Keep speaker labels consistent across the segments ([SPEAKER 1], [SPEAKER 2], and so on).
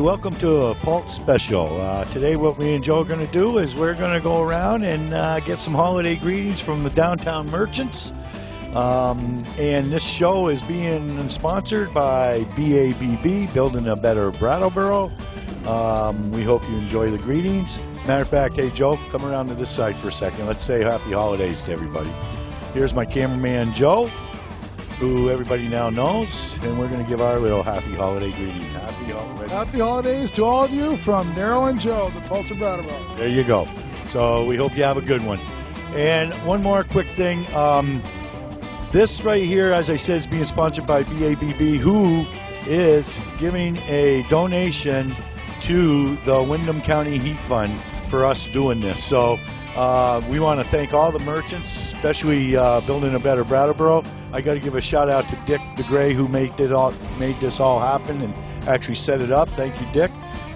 [SPEAKER 1] Welcome to a Pulse special. Uh, today, what we and Joe are going to do is we're going to go around and uh, get some holiday greetings from the downtown merchants. Um, and this show is being sponsored by BABB, Building a Better Brattleboro. Um, we hope you enjoy the greetings. Matter of fact, hey Joe, come around to this side for a second. Let's say happy holidays to everybody. Here's my cameraman Joe who everybody now knows, and we're going to give our little happy holiday greeting. Happy holiday.
[SPEAKER 2] Happy holidays to all of you from Daryl and Joe, the Pulse of Brattleboro.
[SPEAKER 1] There you go. So we hope you have a good one. And one more quick thing. Um, this right here, as I said, is being sponsored by BABB, who is giving a donation to the Windham County Heat Fund for us doing this. So uh, we want to thank all the merchants, especially uh, Building a Better Brattleboro. I got to give a shout out to Dick DeGray who made this all made this all happen and actually set it up. Thank you, Dick.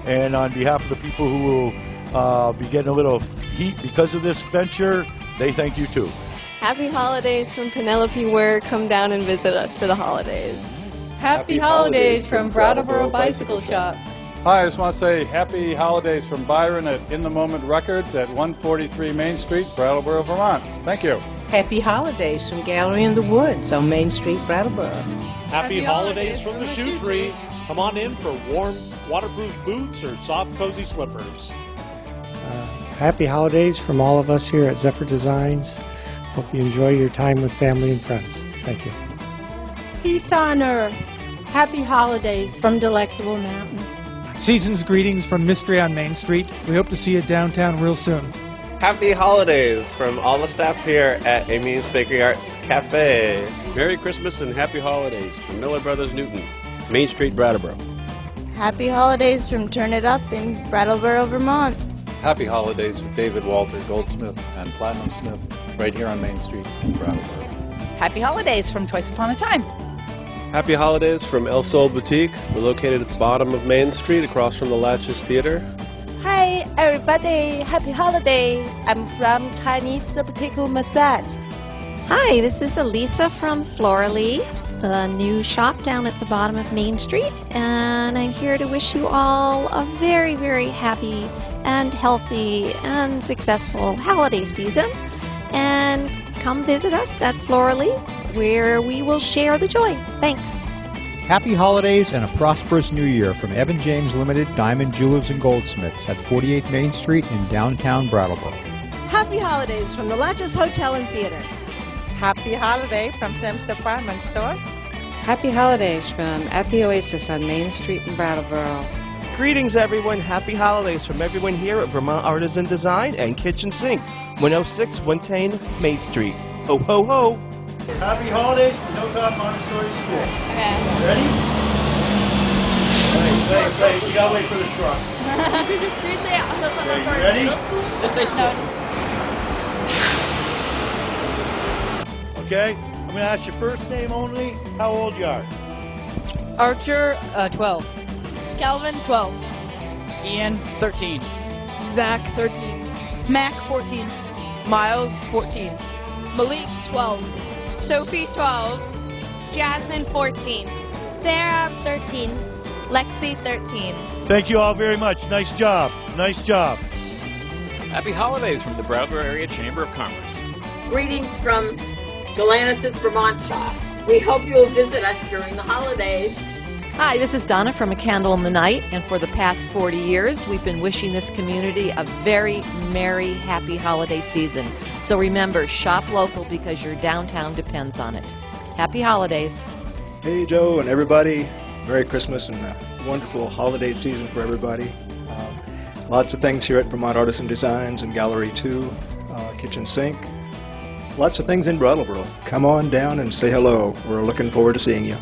[SPEAKER 1] And on behalf of the people who will uh, be getting a little heat because of this venture, they thank you too.
[SPEAKER 3] Happy holidays from Penelope Ware. Come down and visit us for the holidays.
[SPEAKER 4] Happy, holidays from Brattleboro Bicycle Shop.
[SPEAKER 5] Hi, I just want to say happy holidays from Byron at In the Moment Records at 143 Main Street, Brattleboro, Vermont. Thank you.
[SPEAKER 6] Happy holidays from Gallery in the Woods on Main Street, Brattleboro.
[SPEAKER 7] Happy, Happy holidays, holidays from the Shoe Tree. Come on in for warm, waterproof boots or soft, cozy slippers.
[SPEAKER 8] Uh, happy holidays from all of us here at Zephyr Designs. Hope you enjoy your time with family and friends. Thank you.
[SPEAKER 9] Peace on earth. Happy holidays from Delectable Mountain.
[SPEAKER 10] Season's greetings from Mystery on Main Street. We hope to see you downtown real soon.
[SPEAKER 11] Happy holidays from all the staff here at Amy's Bakery Arts Cafe.
[SPEAKER 12] Merry Christmas and happy holidays from Miller Brothers Newton, Main Street, Brattleboro.
[SPEAKER 13] Happy holidays from Turn It Up in Brattleboro, Vermont.
[SPEAKER 14] Happy holidays with David Walter Goldsmith and Platinum Smith right here on Main Street in Brattleboro.
[SPEAKER 15] Happy holidays from Twice Upon a Time.
[SPEAKER 11] Happy holidays from El Sol Boutique. We're located at the bottom of Main Street across from the Latchis Theater.
[SPEAKER 16] Hi everybody, happy holiday. I'm from Chinese Vertical Massage.
[SPEAKER 17] Hi, this is Elisa from Floralee, the new shop down at the bottom of Main Street, and I'm here to wish you all a very, very happy and healthy and successful holiday season. And come visit us at Floralee where we will share the joy. Thanks.
[SPEAKER 18] Happy holidays and a prosperous new year from Evan James Limited Diamond Jewelers and Goldsmiths at 48 Main Street in downtown Brattleboro.
[SPEAKER 19] Happy holidays from the Latchis Hotel and Theater.
[SPEAKER 20] Happy holiday from Sam's Department Store.
[SPEAKER 21] Happy holidays from At the Oasis on Main Street in Brattleboro.
[SPEAKER 22] Greetings, everyone. Happy holidays from everyone here at Vermont Artisan Design and Kitchen Sink, 106 Wintane Main Street. Ho, ho, ho.
[SPEAKER 1] Happy holidays from Hilltop Montessori School.
[SPEAKER 4] Okay.
[SPEAKER 1] Ready? Wait, wait, wait. You gotta wait for the truck.
[SPEAKER 4] Should we say uh, uh, uh, Hilltop
[SPEAKER 1] Montessori ready? Middle
[SPEAKER 4] School? Just say school.
[SPEAKER 1] Okay. I'm gonna ask your first name only. How old you are?
[SPEAKER 4] Archer, uh, 12. Calvin, 12.
[SPEAKER 23] Ian, 13.
[SPEAKER 24] Zach, 13.
[SPEAKER 25] Mac, 14.
[SPEAKER 24] Miles, 14.
[SPEAKER 25] Malik, 12.
[SPEAKER 26] Sophie 12,
[SPEAKER 27] Jasmine 14,
[SPEAKER 28] Sarah 13,
[SPEAKER 27] Lexi 13.
[SPEAKER 1] Thank you all very much. Nice job. Nice job.
[SPEAKER 29] Happy holidays from the Brattleboro Area Chamber of Commerce.
[SPEAKER 30] Greetings from Galannis' Vermont Shop. We hope you will visit us during the holidays.
[SPEAKER 31] Hi, this is Donna from A Candle in the Night, and for the past 40 years, we've been wishing this community a very merry, happy holiday season. So remember, shop local because your downtown depends on it. Happy holidays.
[SPEAKER 32] Hey, Joe and everybody. Merry Christmas and a wonderful holiday season for everybody. Um, lots of things here at Vermont Artisan Designs and Gallery 2, uh, Kitchen Sink. Lots of things in Brattleboro. Come on down and say hello. We're looking forward to seeing you.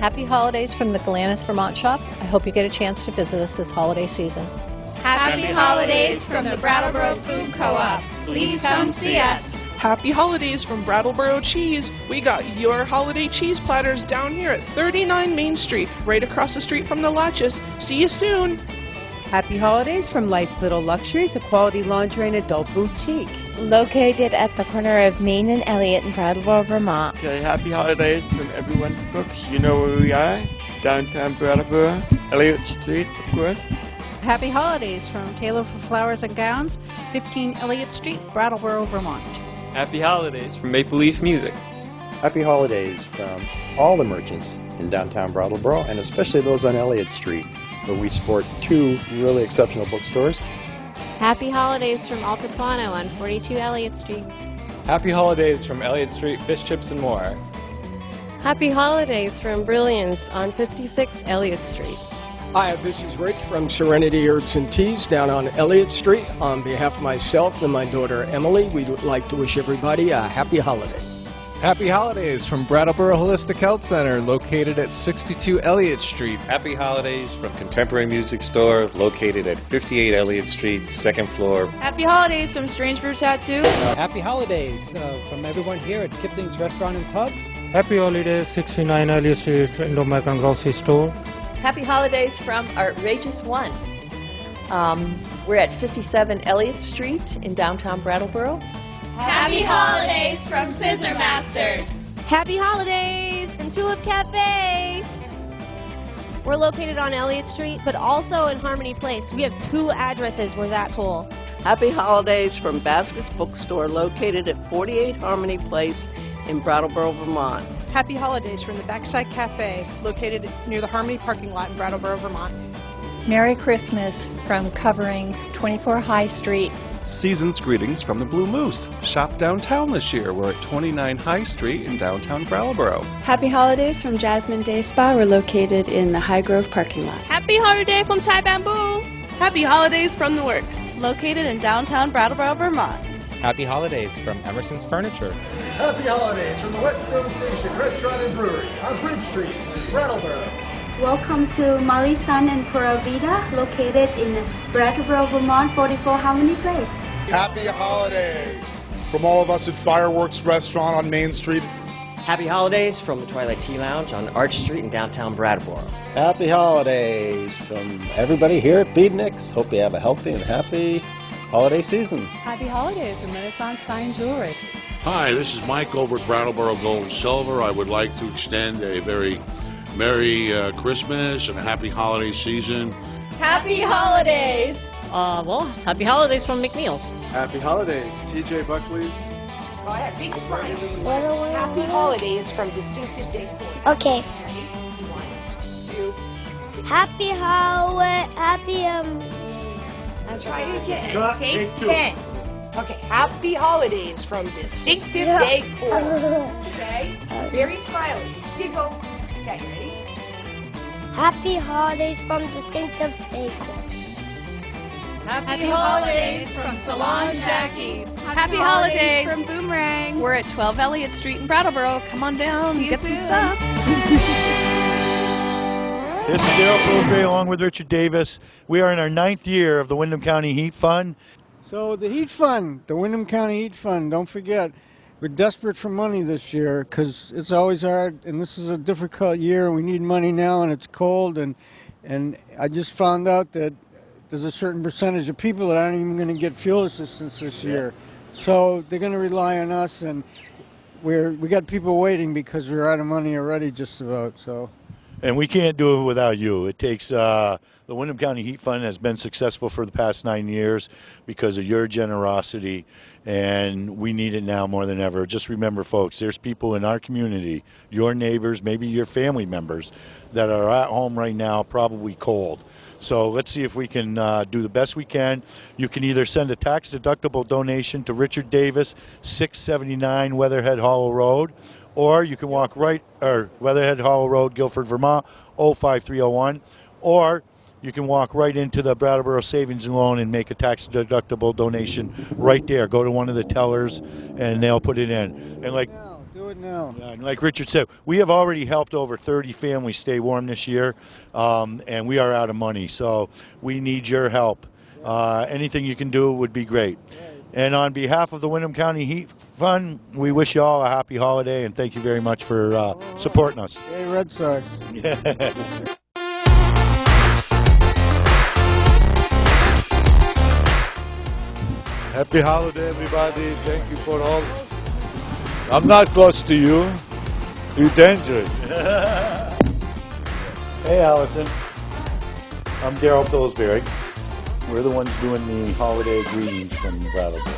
[SPEAKER 31] Happy holidays from the Galannis Vermont Shop. I hope you get a chance to visit us this holiday season.
[SPEAKER 26] Happy holidays from the Brattleboro Food Co-op. Please come see us.
[SPEAKER 33] Happy holidays from Brattleboro Cheese. We got your holiday cheese platters down here at 39 Main Street, right across the street from the Latchis. See you soon.
[SPEAKER 34] Happy holidays from Life's Little Luxuries, a quality lingerie and adult boutique.
[SPEAKER 35] Located at the corner of Main and Elliott in Brattleboro, Vermont.
[SPEAKER 36] Okay, happy holidays from everyone's books. You know where we are, downtown Brattleboro.
[SPEAKER 37] Elliott Street, of course.
[SPEAKER 38] Happy holidays from Taylor for Flowers and Gowns, 15 Elliott Street, Brattleboro, Vermont.
[SPEAKER 29] Happy holidays from Maple Leaf Music.
[SPEAKER 39] Happy holidays from all the merchants in downtown Brattleboro, and especially those on Elliott Street, where we support two really exceptional bookstores.
[SPEAKER 40] Happy holidays from Alta Plano on 42 Elliott Street.
[SPEAKER 29] Happy holidays from Elliott Street, Fish Chips and more.
[SPEAKER 40] Happy holidays from Brilliance on 56 Elliott Street.
[SPEAKER 41] Hi, this is Rich from Serenity Herbs and Teas down on Elliott Street. On behalf of myself and my daughter Emily, we'd like to wish everybody a happy holiday.
[SPEAKER 29] Happy holidays from Brattleboro Holistic Health Center, located at 62 Elliott Street.
[SPEAKER 42] Happy holidays from Contemporary Music Store, located at 58 Elliott Street, second floor.
[SPEAKER 24] Happy holidays from Strange Brew Tattoo.
[SPEAKER 43] Happy holidays uh, from everyone here at Kipling's Restaurant and Pub.
[SPEAKER 44] Happy holidays, 69 Elliott Street, Indo-American Grocery Store.
[SPEAKER 31] Happy holidays from Outrageous One. Um, we're at 57 Elliott Street in downtown Brattleboro.
[SPEAKER 26] Happy holidays from Scissor Masters.
[SPEAKER 25] Happy holidays from Tulip Cafe. We're located on Elliott Street, but also in Harmony Place. We have two addresses. We're that cool.
[SPEAKER 31] Happy holidays from Baskets Bookstore located at 48 Harmony Place in Brattleboro, Vermont.
[SPEAKER 34] Happy holidays from the Backside Cafe, located near the Harmony parking lot in Brattleboro, Vermont.
[SPEAKER 45] Merry Christmas from Coverings, 24 High Street.
[SPEAKER 46] Season's greetings from the Blue Moose. Shop downtown this year. We're at 29 High Street in downtown Brattleboro.
[SPEAKER 35] Happy holidays from Jasmine Day Spa. We're located in the High Grove parking lot.
[SPEAKER 25] Happy holiday from Thai Bamboo.
[SPEAKER 34] Happy holidays from the Works,
[SPEAKER 25] located in downtown Brattleboro, Vermont.
[SPEAKER 29] Happy holidays from Emerson's Furniture.
[SPEAKER 47] Happy holidays from the Whetstone Station Restaurant and Brewery on Bridge Street, Brattleboro.
[SPEAKER 35] Welcome to Molly Sun and Pura Vida, located in Brattleboro, Vermont, 44 Harmony Place.
[SPEAKER 47] Happy holidays from all of us at Fireworks Restaurant on Main Street.
[SPEAKER 48] Happy holidays from the Twilight Tea Lounge on Arch Street in downtown Brattleboro.
[SPEAKER 39] Happy holidays from everybody here at Beadniks. Hope you have a healthy and happy holiday season.
[SPEAKER 34] Happy holidays from Renaissance Fine Jewelry.
[SPEAKER 49] Hi, this is Mike over at Brattleboro Gold and Silver. I would like to extend a very Merry uh, Christmas and a happy holiday season.
[SPEAKER 25] Happy holidays!
[SPEAKER 21] Uh, well, happy holidays from McNeil's.
[SPEAKER 47] Happy holidays, TJ Buckley's.
[SPEAKER 50] Go ahead, big smile. Happy holidays from Distinctive Decor.
[SPEAKER 35] Okay.
[SPEAKER 50] Ready? One, two.
[SPEAKER 35] Happy holiday, happy, um...
[SPEAKER 50] Try again.
[SPEAKER 47] Cut,
[SPEAKER 50] Take
[SPEAKER 47] take two.
[SPEAKER 50] ten. Okay, happy holidays from Distinctive Decor. Okay? Very smiley. See you go. Okay, ready?
[SPEAKER 35] Happy holidays from Distinctive Decor.
[SPEAKER 24] Happy, holidays from Salon Jackie.
[SPEAKER 27] Happy holidays
[SPEAKER 24] from Boomerang.
[SPEAKER 27] We're at 12 Elliott Street in Brattleboro. Come on down, and get some stuff.
[SPEAKER 1] This is Daryl Pillsbury along with Richard Davis. We are in our ninth year of the Windham County Heat Fund.
[SPEAKER 51] So the Heat Fund, the Windham County Heat Fund, don't forget, we're desperate for money this year because it's always hard, and this is a difficult year. We need money now, and it's cold, and and I just found out that there's a certain percentage of people that aren't even going to get fuel assistance this year. So they're going to rely on us, and we're we got people waiting because we're out of money already, just about. So.
[SPEAKER 1] And we can't do it without you. It takes uh, the Windham County Heat Fund has been successful for the past nine years because of your generosity, and we need it now more than ever. Just remember, folks, there's people in our community, your neighbors, maybe your family members, that are at home right now, probably cold. So let's see if we can uh, do the best we can. You can either send a tax deductible donation to Richard Davis, 679 Weatherhead Hollow Road, or you can walk right, or Weatherhead Hollow Road, Guilford, Vermont, 05301, or you can walk right into the Brattleboro Savings and Loan and make a tax deductible donation right there. Go to one of the tellers and they'll put it in. And like
[SPEAKER 51] Do it now.
[SPEAKER 1] yeah, and like Richard said, we have already helped over 30 families stay warm this year, um, and we are out of money. So we need your help. Uh, anything you can do would be great. And on behalf of the Windham County Heat Fund, we wish you all a happy holiday and thank you very much for uh, supporting us.
[SPEAKER 51] Hey, Red Sox.
[SPEAKER 36] Happy holiday, everybody. Thank you for all. I'm not close to you. You're dangerous.
[SPEAKER 1] hey, Allison. I'm Daryl Pillsbury. We're the ones doing the holiday greetings from Brattleboro.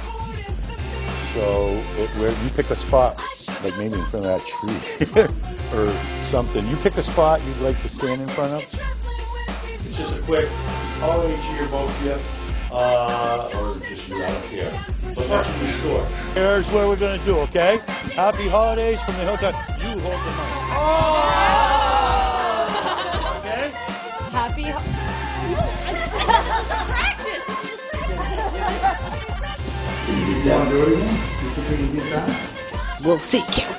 [SPEAKER 1] So it, where you pick a spot, like maybe in front of that tree or something. You pick a spot you'd like to stand in front of. It's just a quick holiday cheer, both of you, uh, or just you. I don't care. But watch in the store. Here's what we're gonna do, okay? Happy holidays from the hotel. You hold the mic. Okay?
[SPEAKER 4] Happy.
[SPEAKER 1] Can down? Do it again? You think you can get down?
[SPEAKER 8] We'll see, Kim.
[SPEAKER 1] I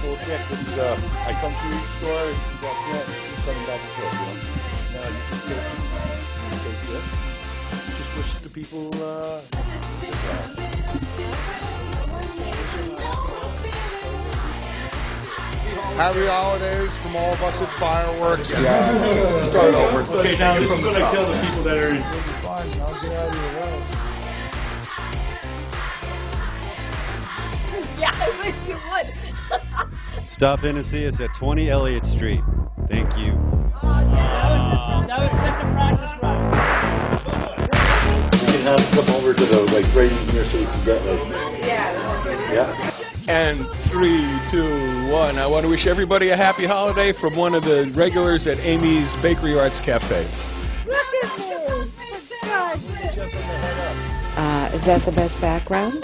[SPEAKER 1] told Nick, this is, uh, I come to each store and see that net, and keep coming back and forth, you know? Now, you can get, you take this. Just wish the people, uh,
[SPEAKER 47] Happy holidays from all of us at Fireworks. Yeah. Start over.
[SPEAKER 1] Okay, now I'm gonna tell the people that are in.
[SPEAKER 4] Yeah, I wish you would.
[SPEAKER 52] Stop in and see us at 20 Elliott Street. Thank you.
[SPEAKER 4] That was just a practice run.
[SPEAKER 1] We can have them come over to the, like, right in here so we can get, like,
[SPEAKER 4] Yeah.
[SPEAKER 1] yeah.
[SPEAKER 46] And three, two, one. I want to wish everybody a happy holiday from one of the regulars at Amy's Bakery Arts Cafe.
[SPEAKER 4] Look at me.
[SPEAKER 8] Uh, is that the best background?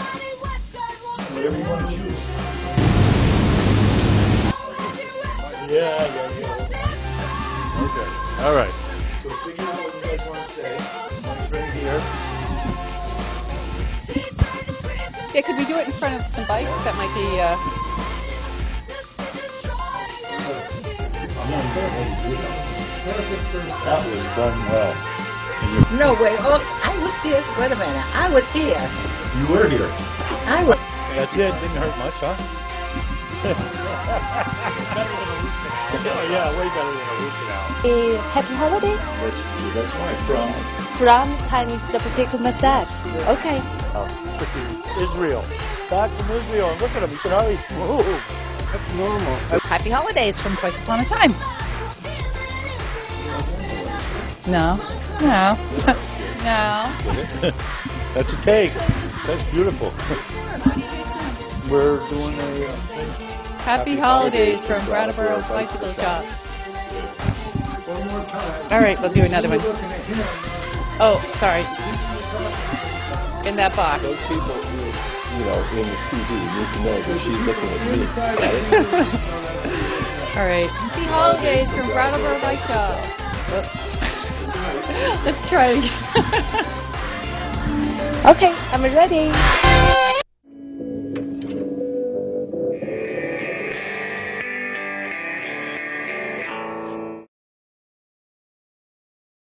[SPEAKER 1] Whatever you want to choose. Yeah, yeah, yeah. Okay, all right. So figure out what you guys want to say. Mine's right here.
[SPEAKER 4] Yeah, could we do it in front of some bikes? That might be. Uh...
[SPEAKER 1] That was done well.
[SPEAKER 50] No way. Oh, I was here. Wait a minute. I was here.
[SPEAKER 1] You, you were here.
[SPEAKER 50] I was.
[SPEAKER 1] That's it. Didn't hurt much, huh? yeah, way better than a root canal.
[SPEAKER 25] Uh, happy holiday
[SPEAKER 1] That's, that's right. From
[SPEAKER 25] from Chinese Zapoteco massage. Okay.
[SPEAKER 1] uh, Israel. Back from Israel. And look at him. He can hardly move.
[SPEAKER 51] That's normal.
[SPEAKER 4] Happy holidays from Twice Upon a Time. No. No. no.
[SPEAKER 1] That's a take. That's beautiful. We're doing a. Uh,
[SPEAKER 4] Happy holidays from Brattleboro Bicycle Shop. All right, we'll do another one. Oh, sorry. In that box.
[SPEAKER 39] Those people who, you know, in the TV need to know that she's looking at me.
[SPEAKER 4] All right. Happy holidays from Brattleboro Bike Shop. Let's try it again.
[SPEAKER 25] Okay, I'm ready.